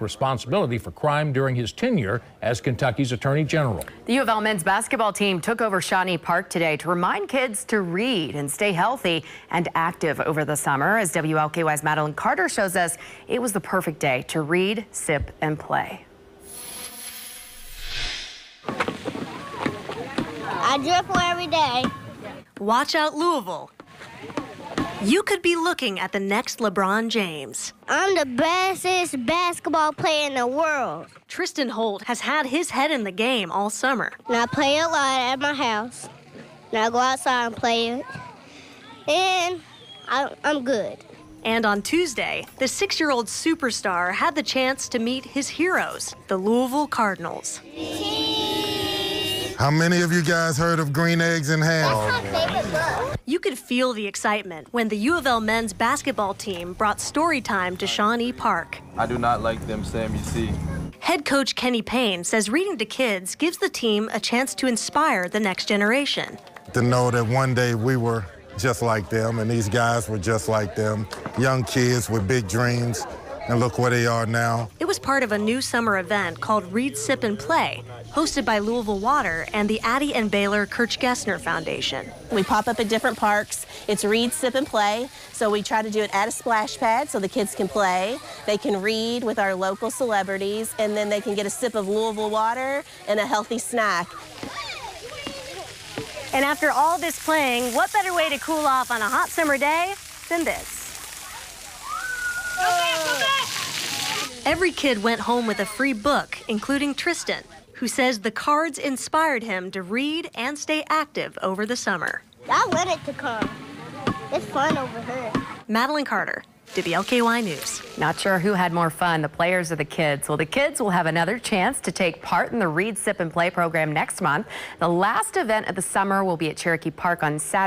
responsibility for crime during his tenure as Kentucky's Attorney General. The U of L men's basketball team took over Shawnee Park today to remind kids to read and stay healthy and active over the summer. As WLKY's Madeline Carter shows us, it was the perfect day to read, sip, and play. I dribble every day. Watch out, Louisville. You could be looking at the next LeBron James. I'm the bestest basketball player in the world. Tristan Holt has had his head in the game all summer. And I play a lot at my house. And I go outside and play it. And I, I'm good. And on Tuesday, the six year old superstar had the chance to meet his heroes, the Louisville Cardinals. How many of you guys heard of green eggs and ham? That's my favorite book. You could feel the excitement when the U of L men's basketball team brought story time to Shawnee Park. I do not like them Sam you see. Head coach Kenny Payne says reading to kids gives the team a chance to inspire the next generation. To know that one day we were just like them and these guys were just like them. Young kids with big dreams. And look where they are now. It was part of a new summer event called Read, Sip, and Play, hosted by Louisville Water and the Addie and Baylor Kirch Gessner Foundation. We pop up at different parks. It's read, sip, and play. So we try to do it at a splash pad so the kids can play. They can read with our local celebrities, and then they can get a sip of Louisville water and a healthy snack. And after all this playing, what better way to cool off on a hot summer day than this? Every kid went home with a free book, including Tristan, who says the cards inspired him to read and stay active over the summer. I want it to come. It's fun over here. Madeline Carter, WLKY News. Not sure who had more fun, the players or the kids. Well, the kids will have another chance to take part in the Read, Sip, and Play program next month. The last event of the summer will be at Cherokee Park on Saturday.